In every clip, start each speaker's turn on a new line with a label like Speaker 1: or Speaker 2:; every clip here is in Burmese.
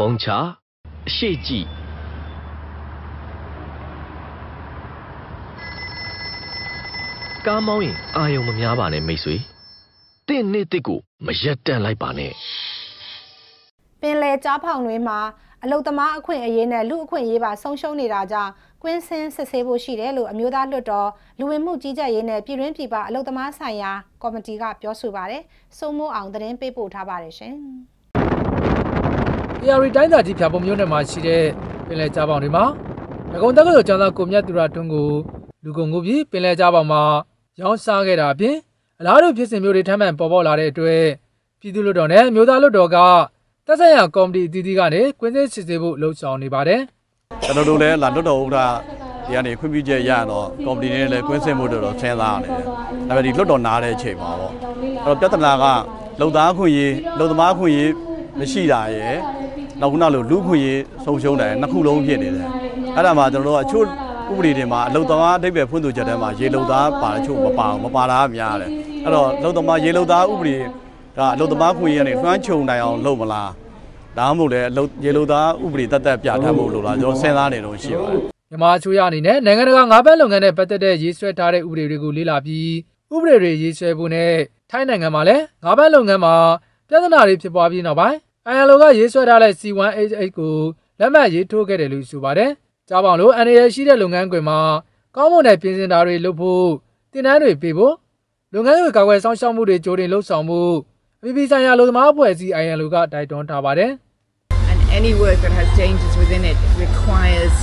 Speaker 1: ပုံချအရှိကြည့်ကားမောင်းရင်အာယုံမများပါနဲ့မိတ်ဆွေတင့်နေ့တစ်ကိုမရက်တန့်လိုက်ပါနဲ့
Speaker 2: ပင်လယ်ကြားဖောင်တွေမှာအလုတ်သမားအခွင့်အရေးနဲ့လူအခွင့်အရေးပါဆုံးရှုံးနေတာကြောင့်ကွင်းစင်းစစ်ဆေးဖို့ရှိတယ်လို့အမျိုးသားလွှတ်တော်လူဝင်မှုကြီးကြပ်ရေးနဲ့ပြည်တွင်းပြည်ပအလုတ်သမားဆိုင်ရာကော်မတီကပြောဆိုပါတယ်။စိုးမိုးအောင်သတင်းပေးပို့ထားပါတယ်ရှင်။
Speaker 3: AR တိုင်းသားကြီးဖြာပုံမျိုးနယ်မှာရှိတဲ့ပင်လယ်ကြားပေါင်တွေမှာငကုံတက္ကသိုလ်ကျောင်းသားကိုမြတ်သူရထွန်းကိုလူကုန်ကူပြီးပင်လယ်ကြားပေါင်မှာရောင်းစားခဲ့တာအပြင်အလားတူဖြစ်စဉ်မျိုးတွေထမ်းမှန်ပေါ်ပေါက်လာတဲ့အတွက်ပြည်သူ့လွှတ်တော်နဲ့မျိုးသားလွှတ်တော်ကတက်ဆိုင်ရာကော်မတီအသီးသီးကနေကွင်းစင်းစစ်ဆေးဖို့လှုံ့ဆော်နေပါတယ်
Speaker 4: ကျွန်တော်တို့လည်းလာလွတ်တော်ဥက္ကဋ္ဌဒီကနေခွင့်ပြုချက်ရရင်တော့ကော်မတီနဲ့လည်းကွင်းဆင်းမှုတို့တော့ဆင်းစားရတယ်။ဒါပေမဲ့ဒီလွတ်တော်နားတဲ့အချိန်မှာပေါ့။အဲ့တော့ပြဿနာကလုံသားခွင့်ရေးလုံသမားခွင့်ရေးမရှိတာရယ် နောက်ခုနလိုလူခွင့်ရေးဆုံးရှုံးတယ်နှစ်ခုလုံးဖြစ်နေတယ်။အဲ့ဒါမှကျွန်တော်တို့အချို့ဥပဒေတွေမှာအလုံသမားအဓိပ္ပာယ်ဖွင့်ဆိုချက်ထဲမှာရေလုံသားပါအချို့မပါအောင်မပါတာများတယ်။အဲ့တော့လုံသမားရေလုံသားဥပဒေကအလုံသမားခွင့်ရေးကနေလွှမ်းခြုံနိုင်အောင်လုပ်မလား။ဒါမှမဟုတ်လည်းရေလုံသားဥပဒေတက်တက်ပြဋ္ဌာန်းဖို့လိုလားကျွန်တော်စဉ်းစားနေတော့ရှိပါတယ်။
Speaker 3: မြန်မာအစိုးရအနေနဲ့နိုင်ငံတကာငါးဘက်လုပ်ငန်းနဲ့ပတ်သက်တဲ့ရေးဆွဲထားတဲ့ဥပဒေတွေကိုလေ့လာပြီးဥပဒေတွေရေးဆွဲဖို့နဲ့ထိုင်းနိုင်ငံမှာလည်းငါးဘက်လုပ်ငန်းမှာပြဿနာတွေဖြစ်ပွားပြီးနောက်ပိုင်း ILO ကရေးဆွဲထားတဲ့ C188 ကိုလက်မှတ်ရေးထိုးခဲ့တယ်လို့ဆိုပါတယ်။ကြားပေါင်လို့ NAL ရှိတဲ့လုပ်ငန်းခွင်မှာကောင်းမွန်တဲ့ပြင်ဆင်တာတွေလုပ်ဖို့တင်နန်းတွေပေးဖို့လုပ်ငန်းတွေကာကွယ်စောင့်ရှောက်မှုတွေကြိုတင်လှုပ်ဆောင်မှုအပြည်ပြည်ဆိုင်ရာလူသမားအဖွဲ့အစည်း ILO ကတိုက်တွန်းထားပါတယ်။
Speaker 5: and any work that has changes within it requires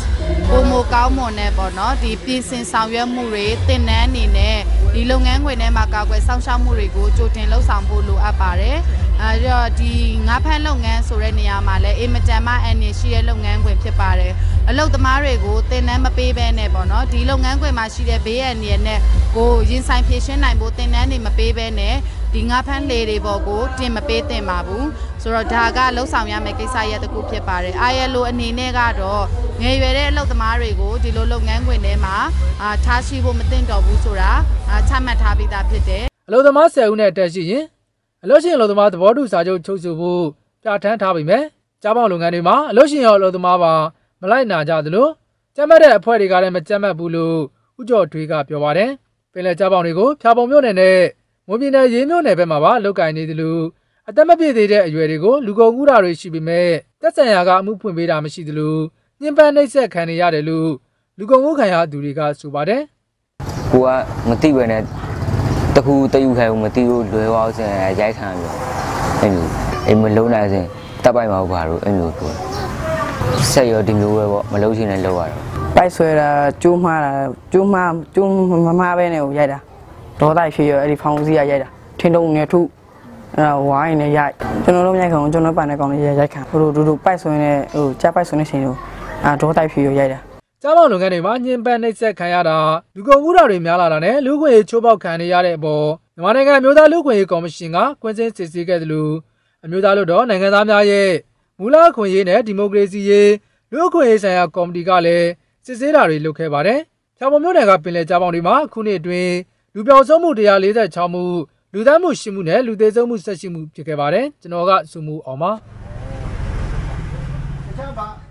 Speaker 6: ပုံမကောင်းမွန်တဲ့ပေါ့နော်ဒီပြင်ဆင်ဆောင်ရွက်မှုတွေတင်နန်းအနေနဲ့ဒီလုပ်ငန်းခွင်ထဲမှာကာကွယ်စောင့်ရှောက်မှုတွေကိုကြိုတင်လှုပ်ဆောင်ဖို့လိုအပ်ပါတယ် အဲဒီတော့ဒီငါးဖမ်းလုပ်ငန်းဆိုတဲ့နေရာမှာလည်းအင်မတန်မှအန်နေရှိတဲ့လုပ်ငန်းခွင်ဖြစ်ပါတယ်အလုပ်သမားတွေကိုတင်နန်းမပေးဘဲနဲ့ပေါ့နော်ဒီလုပ်ငန်းခွင်မှာရှိတဲ့ဘေးအန္တရာယ်နဲ့ကိုရင်ဆိုင်ဖြည့်ရှင်းနိုင်ဖို့တင်နန်းတွေမပေးဘဲနဲ့ဒီငါးဖမ်းလေတွေပေါ်ကိုတင်မပေးသင့်ပါဘူးဆိုတော့ဒါကလှုပ်ဆောင်ရမယ့်ကိစ္စရပ်တစ်ခုဖြစ်ပါတယ် ILO အနေနဲ့ကတော့ငယ်ရွယ်တဲ့အလုပ်သမားတွေကိုဒီလိုလုပ်ငန်းခွင်ထဲမှာအာထားရှိဖို့မသင့်တော်ဘူးဆိုတာအာချမှတ်ထားပြီးသားဖြစ်တယ်
Speaker 3: အလုပ်သမား10ဦးနဲ့တက်ရှိရင် အလုပ်ရှင်အလုပ်သမားသဘောတူစာချုပ်ချုပ်ဆိုဖို့ပြဋ္ဌာန်းထားပေမဲ့ကြားပေါင်လုပ်ငန်းတွေမှာအလုပ်ရှင်ရောအလုပ်သမားပါမလိုက်နာကြသလိုကြမ်းမှတ်တဲ့အဖွဲ့တွေကလည်းမကြမ်းမှတ်ဘူးလို့ဥကျော်ထွေးကပြောပါတယ်ပင်လယ်ကြားပေါင်တွေကိုဖြာပုံမြို့နယ်နဲ့မွန်ပြည်နယ်ရေးမြို့နယ်ဘက်မှာပါလုတ်ကင်နေသလိုအသက်မပြည့်သေးတဲ့အရွယ်တွေကိုလူကုန်ကူးတာတွေရှိပေမဲ့တက်ဆန်ရာကအမှုဖွင့်ပေးတာမရှိသလိုညှဉ်းပန်းနှိပ်စက်ခံနေရတယ်လို့လူကုန်ကူးခံရသူတွေကဆိုပါတယ်
Speaker 7: ကိုကမသိပဲနဲ့ တခုတယူခဲကိုမသိလို့လွယ်သွားစင်ရိုက်ခံပြီးအဲ့လိုအိမ်မလုံးနိုင်စင်တပ်ပိုက်မှာဘာလို့အဲ့လိုပြောဆက်ရောဒီမျိုးပဲပေါ့မလုံးချင်လည်းလောက်ရတော့
Speaker 8: ပိုက်ဆွဲတာကျိုးမှားတာကျိုးမှားကျိုးမမှားပဲနဲ့ကိုရိုက်တာဒေါသဖြစ်ရအဲ့ဒီဖောင်စီကရိုက်တာထင်းတုံနဲ့ထုအဲ့ဒါဝိုင်းနဲ့ရိုက်ကျွန်တော်တို့မြိုက်ခံကျွန်တော်ပန်တဲ့ကောင်လေးရိုက်ခံဟိုလိုဒူဒူပိုက်ဆွဲနဲ့ဟိုကြားပိုက်ဆွဲနေချိန်ကိုအာဒေါသဖြစ်ရရိုက်တာ
Speaker 3: ကြားပေါင်လုပ်ငန်းတွေမှာညှဉ်းပန်းနှိပ်စက်ခံရတာလူကုန်ကူးတာတွေများလာတာနဲ့လူ့ခွင့်ရေးချိုးဖောက်ခံနေရတဲ့အပေါ်မြန်မာနိုင်ငံအမျိုးသားလူ့ခွင့်ရေးကော်မရှင်ကကွင်းစင်းစစ်ဆေးခဲ့တယ်လို့အမျိုးသားလွှတ်တော်နိုင်ငံသားများရဲ့မူလအခွင့်အရေးနဲ့ဒီမိုကရေစီရေးလူ့အခွင့်အရေးဆိုင်ရာကော်မတီကလည်းစစ်ဆေးတာတွေလုပ်ခဲ့ပါတယ်။ဖြောင်ပုံမြို့နယ်ကပင်လယ်ကြားပေါင်တွေမှာခုနှစ်အတွင်းလူပြောင်ဆုံးမှု146မှုလူသတ်မှု10မှုနဲ့လူသေးဆုံးမှု18မှုဖြစ်ခဲ့ပါတယ်။ကျွန်တော်ကစုမှုအောင်ပါ
Speaker 9: တခြားပါ